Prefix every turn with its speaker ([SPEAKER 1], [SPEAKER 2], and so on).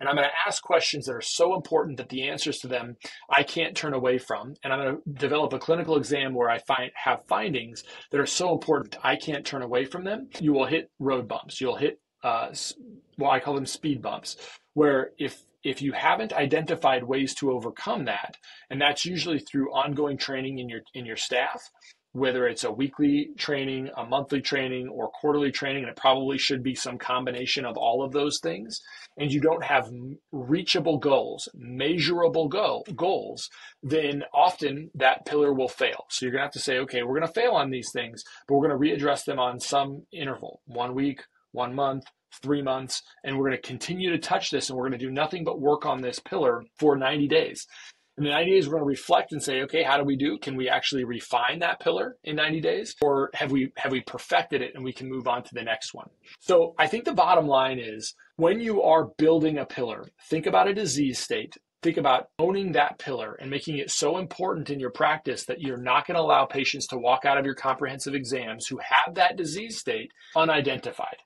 [SPEAKER 1] And I'm going to ask questions that are so important that the answers to them I can't turn away from. And I'm going to develop a clinical exam where I find have findings that are so important I can't turn away from them. You will hit road bumps. You'll hit uh, well, I call them speed bumps, where if if you haven't identified ways to overcome that, and that's usually through ongoing training in your in your staff, whether it's a weekly training, a monthly training, or quarterly training, and it probably should be some combination of all of those things, and you don't have reachable goals, measurable go- goals, then often that pillar will fail. So you're going to have to say, okay, we're going to fail on these things, but we're going to readdress them on some interval, one week, one month, three months, and we're going to continue to touch this and we're going to do nothing but work on this pillar for 90 days. In the 90 days, we're going to reflect and say, okay, how do we do? Can we actually refine that pillar in 90 days? Or have we have we perfected it and we can move on to the next one? So I think the bottom line is when you are building a pillar, think about a disease state. Think about owning that pillar and making it so important in your practice that you're not going to allow patients to walk out of your comprehensive exams who have that disease state unidentified